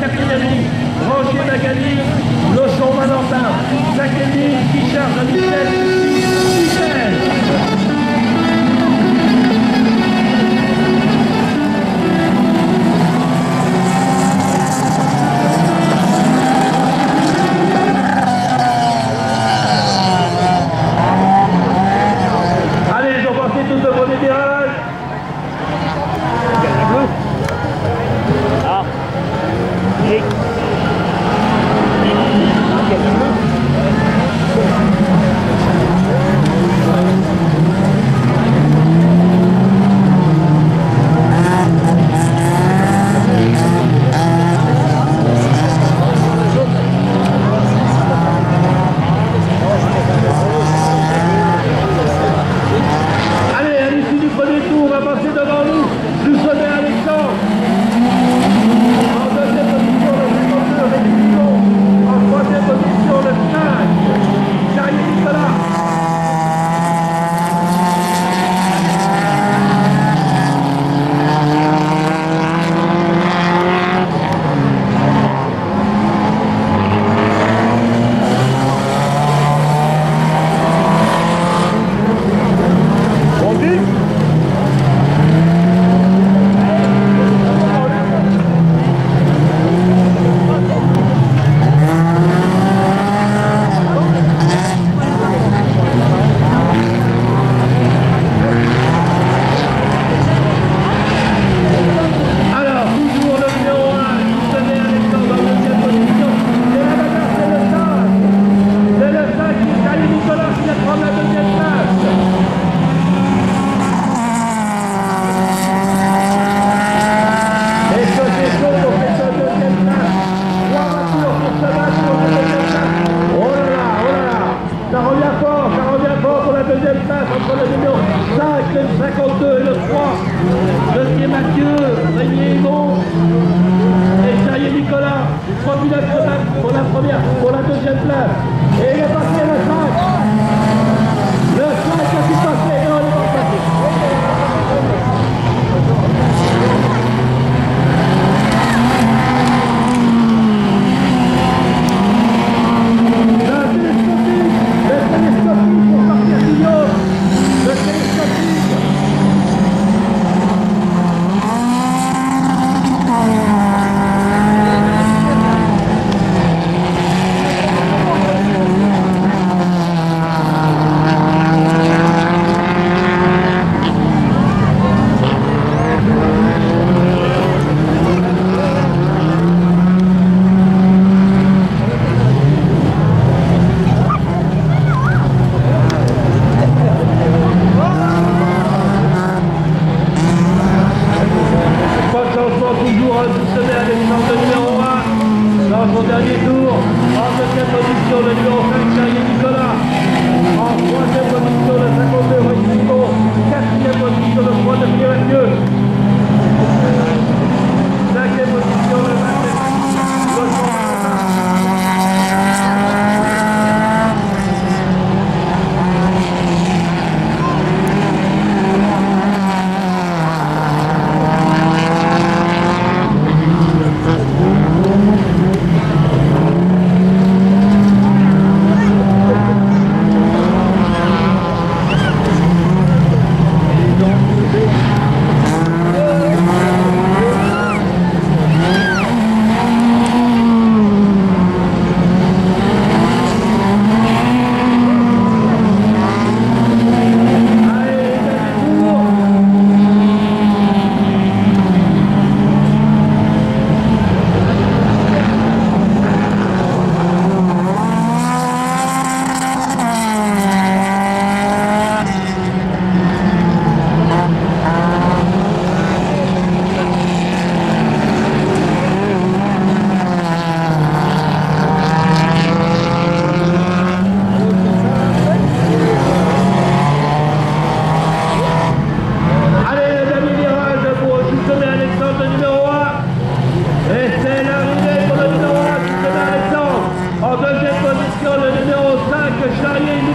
Capitani, Roger Magali, Lochon Valentin, Zakeni, Guichard, Michel, deuxième place entre le numéro 5, le 52 et le 3. Monsieur Mathieu, Régnier Yvon et Xavier Nicolas, 39 pour la première, pour la deuxième place. Et il jour en deuxième position le numéro 5 Charrier Nicolas en troisième position le 52 Roy Quatrième position le 3 de Pierre Mathieu que Charrier